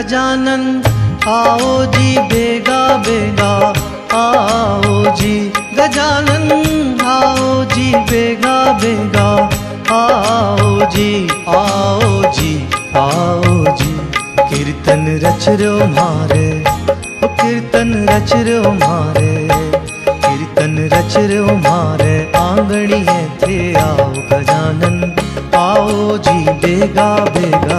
गजानन, आओ जी बेगा बेगा, आओ जी गजानन, आओ जी बेगा बेगा, आओ जी आओ जी आओ जी। कीर्तन रच रो मारे, कीर्तन रच रो मारे, कीर्तन रच रो मारे आंगणीए थे आओ गजानन, आओ जी बेगा बेगा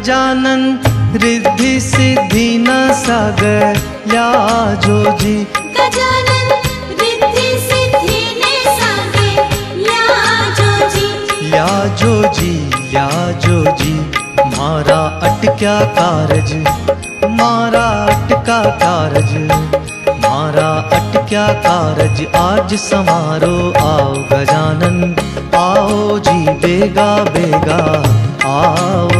गजानन रिद्धि सिद्धि न सागर लाजो जी गजानन रिद्धि सिद्धि ने सांगे लाजो जी लाजो जी लाजो जी मारा अटक्या कारज मारा अटका कारज मारा अटक्या कारज आज समारो आओ गजानन आओ जी बेगा बेगा आओ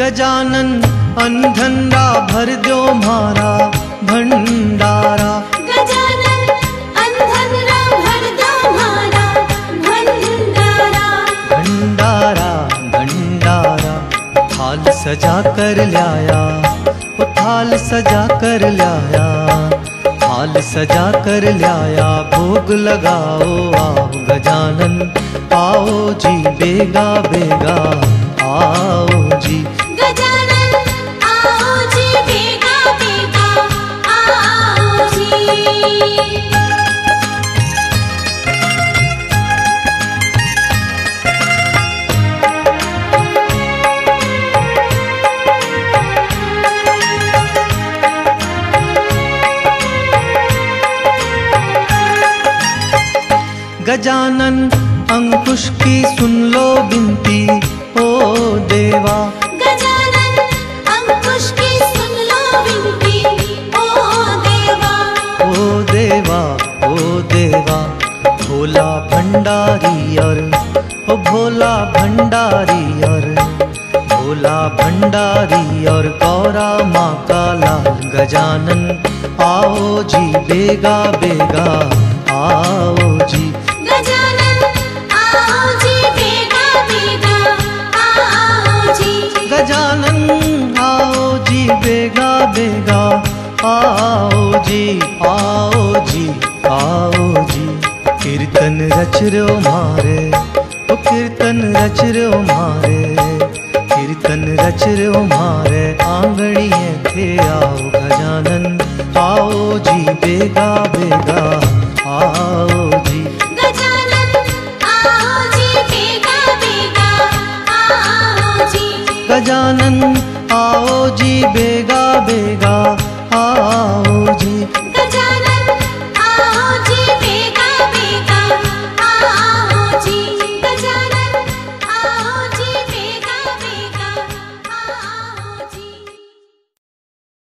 गजानन अंधनरा भर दो मारा भंडारा थाल सजा कर लाया, वो थाल सजा कर लाया, थाल सजा कर लाया, भोग लगाओ, आओ गजानन, आओ जी बेगा बेगा, आओ जी गजानन अंकुश की सुन लो बिनती ओ देवा। गजानन अंकुश की सुन लो विनती ओ देवा। ओ देवा ओ देवा भोला भंडारी और ओ भोला भंडारी और भोला भंडारी और गौरा माँ का लाल गजानन आओ जी बेगा बेगा आओ गजानन आओ जी, बेगा बेगा। आओ जी आओ जी आओ जी। कीर्तन रच रो मारे, ओ कीर्तन रच रो मारे। कीर्तन रच रो मारे आंगणीए थे, आओ गजानन आओ जी, बेगा बेगा। आओ